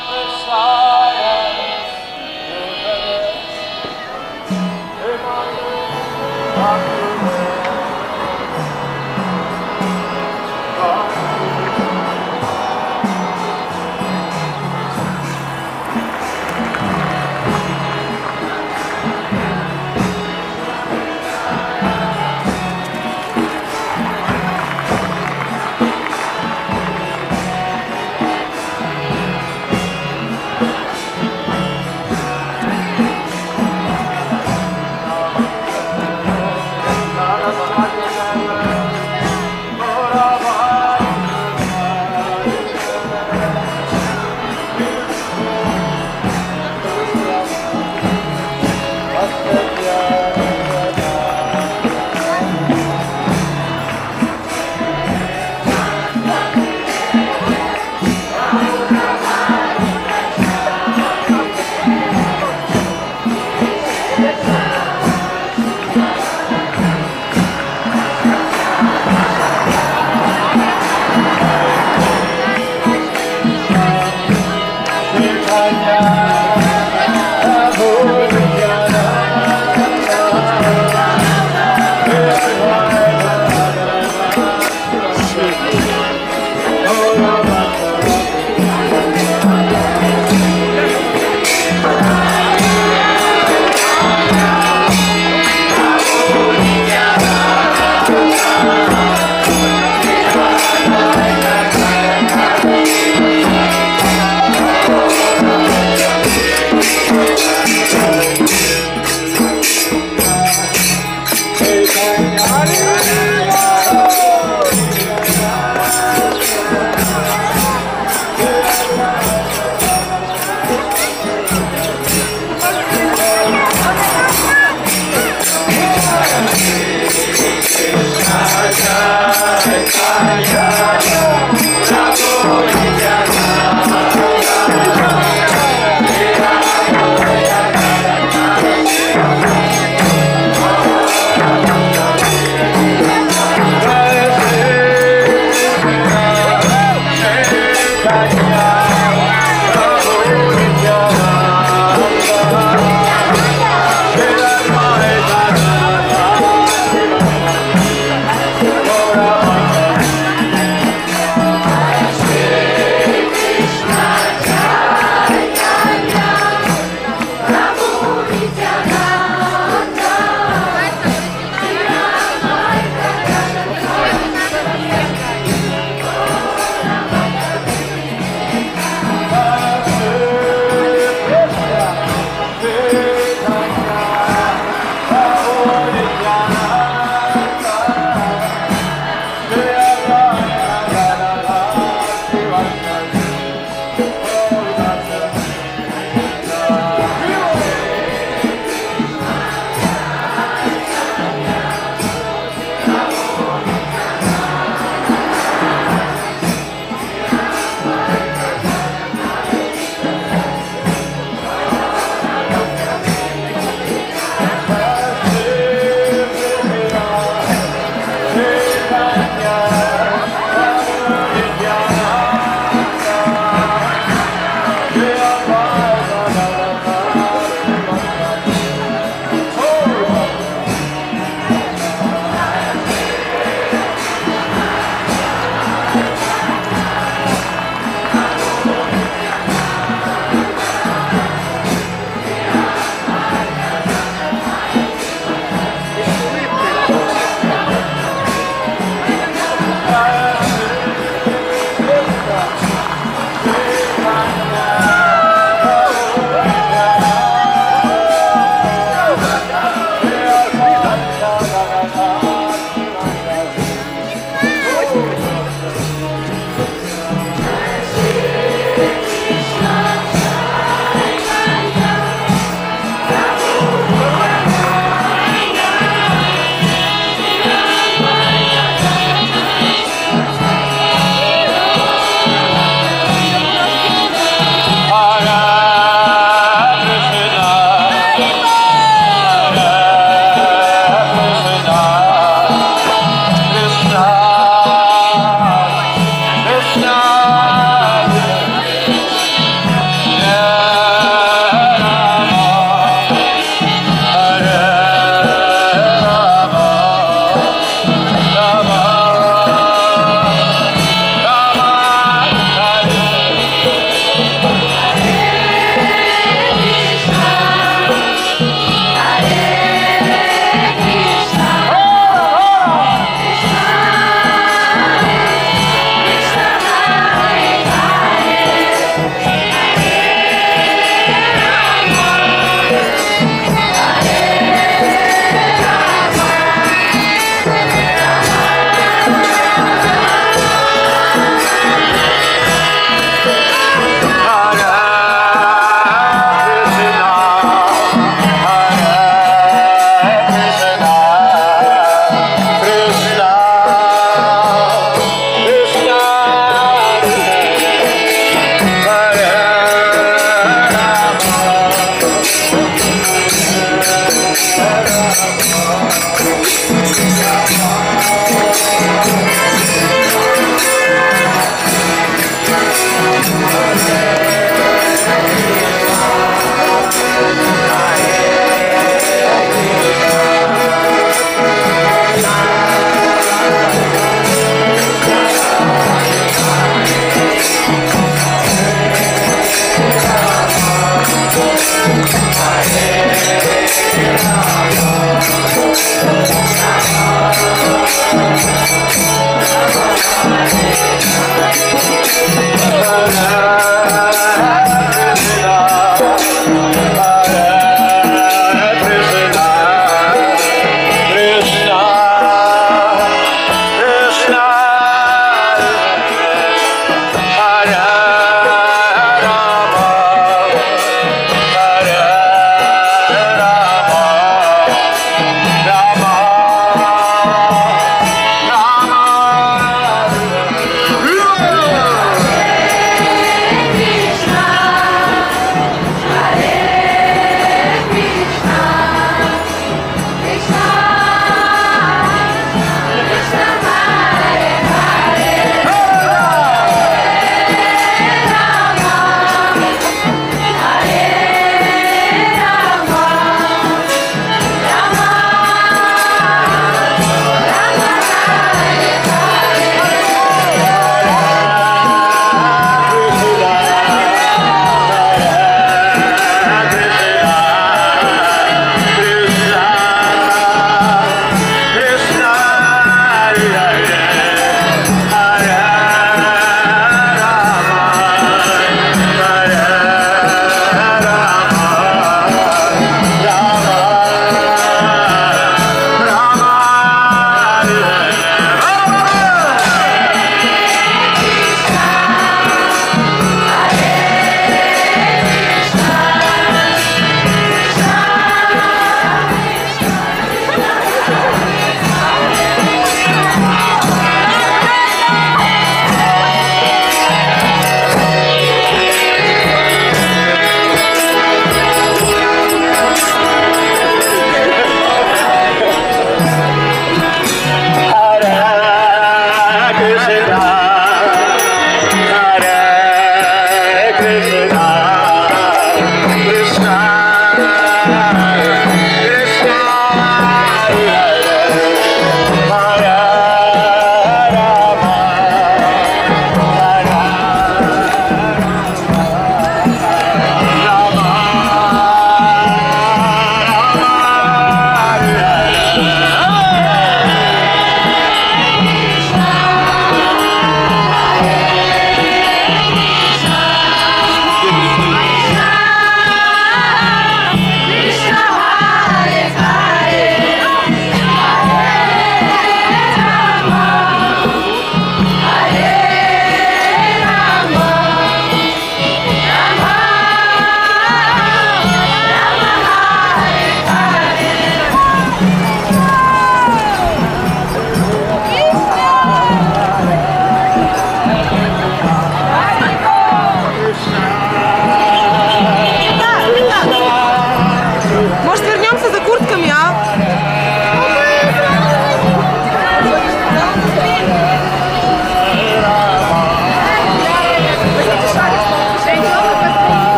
prophesied.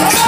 Yeah.